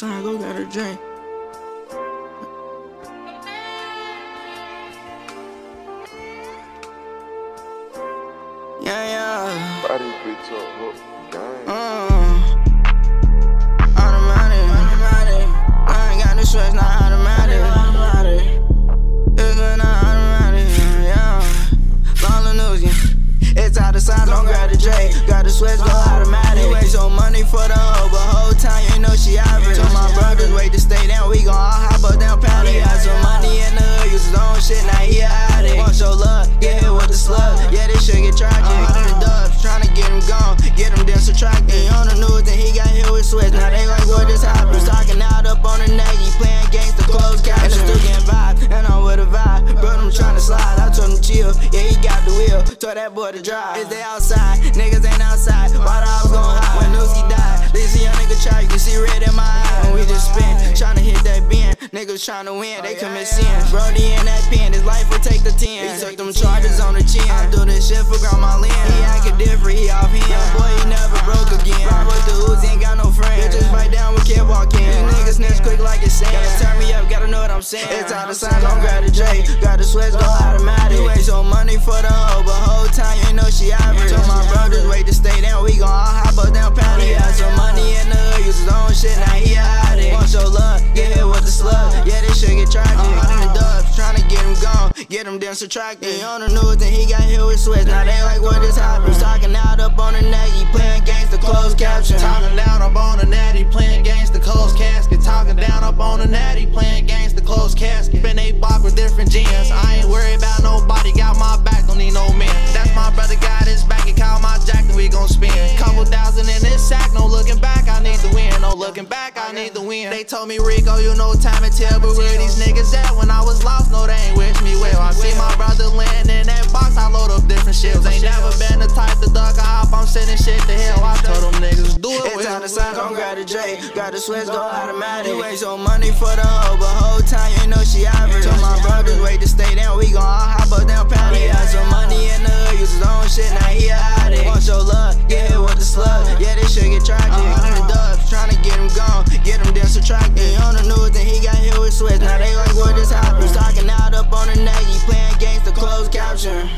Son, go get her drink. Yeah, yeah. Body bitch up, hook, gang. Uh, automatic, automatic. I ain't got no stress, not automatic. automatic. It's been automatic, yeah. Long the news, yeah. It's out of don't grab the J. Got the go automatic. Tragic. A uh-huh. hundred dubs, tryna get him gone, get him then subtracted. He on the news, and he got hit with switch. Now they like, what just happened? Was uh-huh. talking out up on the neck, he playing gangsta close caption. And the still getting vibe, and I'm with a vibe. But I'm tryna slide, I told him chill. Yeah, he got the wheel, told that boy to drive. Is they outside? Niggas ain't outside. Why the house gon' hide when Newski died? See young nigga try, you can see red in my eye. When we just spin, tryna hit that bin. Niggas tryna win, they oh, commit sin. Brody in that pen, his life will take the 10. He took them charges on the chin. I do this shit for Grandma Lynn. He acting different, he off him. Young boy, he never broke again. Ride with the Uzi, ain't got no friends. Bitches bite down with kid walk in. These niggas snitch quick like it's sand. Gotta turn me up, gotta know what I'm saying. It's out of sign, don't grab the J. Got the switch, go automatic. You waste your money for the hoe, get him then subtracted. He on the news, and he got hit with switch. Now they like, what just happened? Talking out up on the neck, he playing games to close caption. Talking down up on the natty, playing games to close casket. Talking down up on the natty, playing games to close casket. Been a block with different gens. I ain't worried about nobody, got my back, don't need no man. That's my brother, got his back, and call my jack, and we gon' spin. Couple thousand in this sack, no looking back, I need the win. No looking back, I need the win. They told me, Rico, you know time and tell, but where these niggas I'm sending shit to hell. I told them niggas do it. It's time to sign, gon' grab the J. Got the switch, go automatic. You waste your money for the hoe, but whole time you know she average. Told my brothers wait to stay down, we gon' all hop up down pound. He had some money in the hood, use his own shit, now he a addict. Want your love, get hit with the slug. Yeah, this shit get tragic. Uh-huh. Hundred dubs, trying to get him gone, get him damn subtracted. He on the news, and he got hit with switch. Now they like, what just happened? Talking out up on the neck, he playing games to close caption.